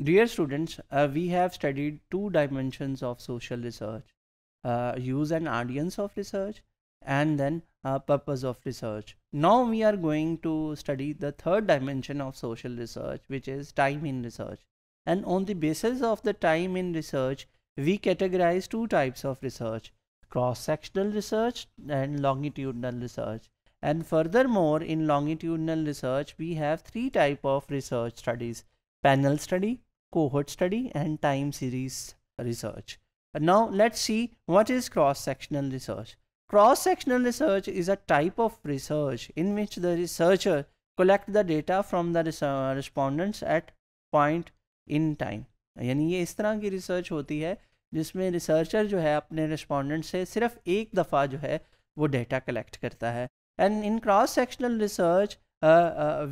Dear students, uh, we have studied two dimensions of social research uh, use and audience of research, and then uh, purpose of research. Now we are going to study the third dimension of social research, which is time in research. And on the basis of the time in research, we categorize two types of research cross sectional research and longitudinal research. And furthermore, in longitudinal research, we have three type of research studies panel study, cohort study and time series research. Now let's see what is cross-sectional research. Cross-sectional research is a type of research in which the researcher collect the data from the respondents at point in time. यानी ये इस तरह की research होती है जिसमें researcher जो है अपने रिस्पोंडेंट से सिर्फ़ एक दफ़ा जो है वो डेटा कलेक्ट करता है and in cross sectional research uh, uh,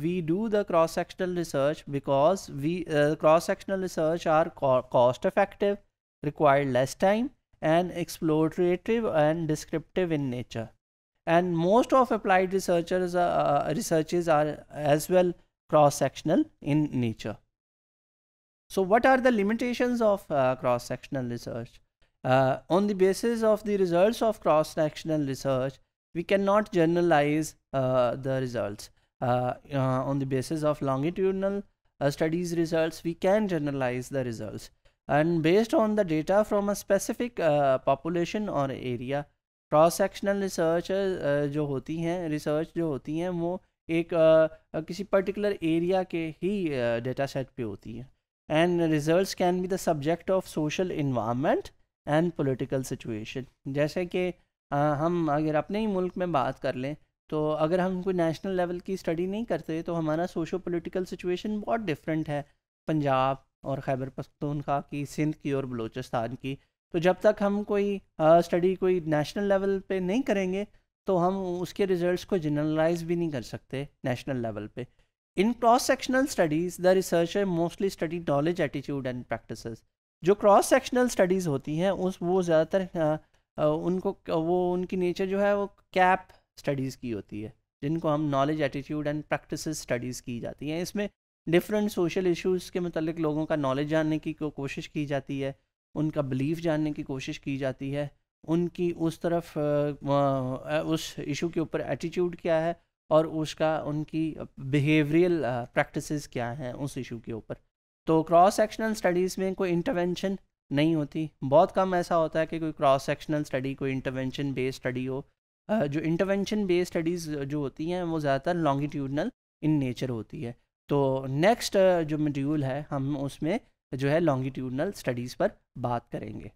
we do the cross sectional research because we uh, cross sectional research are co cost effective require less time and explorative and descriptive in nature. And most of applied researchers uh, researches are as well cross sectional in nature. So what are the limitations of uh, cross sectional research? Uh, on the basis of the results of cross sectional research we cannot generalize the results. uh, uh, on the basis of longitudinal uh, studies results, we can generalize the results. And based on the data from a specific population or area, cross sectional research जो होती हैं research जो होती हैं वो एक uh, किसी particular area के ही uh, सेट पे होती हैं and results can be the subject of social environment and political situation जैसे कि uh, हम अगर अपने ही मुल्क में बात कर लें तो अगर हम कोई नेशनल लेवल की स्टडी नहीं करते तो हमारा सोशो पोलिटिकल सिचुएशन बहुत डिफरेंट है। पंजाब और खैबर पख्तूनख्वा की, सिंध की और बलूचिस्तान की। तो जब तक हम कोई स्टडी कोई नेशनल लेवल पे नहीं करेंगे तो हम उसके रिजल्ट्स को जनरलाइज भी नहीं कर सकते नेशनल लेवल पे। In cross sectional studies the researcher mostly study knowledge attitude and practice जो क्रॉस सेक्शनल स्टडीज़ होती हैं, उस, वो ज़्यादातर उनको, वो उनकी नेचर जो है, वो कैप स्टडीज़ की होती है, जिनको हम knowledge attitude and practice studies की जाती हैं। इसमें डिफरेंट सोशल इश्यूज़ के मतलब लोगों का नॉलेज जानने की कोशिश की जाती है, उनका बिलीफ जानने की कोशिश की जाती है, उनकी उस तरफ़ उस इशू के ऊपर एटीट्यूड क्या है और उसका, उनकी बिहेवियरल प्रैक्टिसेस क्या हैं उस इशू के ऊपर। तो क्रॉस सेक्शनल स्टडीज़ में कोई इंटरवेंशन नहीं होती। बहुत कम ऐसा होता है कि कोई क्रॉस सेक्शनल स्टडी कोई इंटरवेंशन बेस्ड स्टडी हो जो इंटरवेंशन बेस्ड स्टडीज़ जो होती हैं, वो ज़्यादातर लॉन्गिट्यूडनल इन नेचर होती है। तो नेक्स्ट जो मॉड्यूल है, हम उसमें जो है लॉन्गिट्यूडनल स्टडीज़ पर बात करेंगे।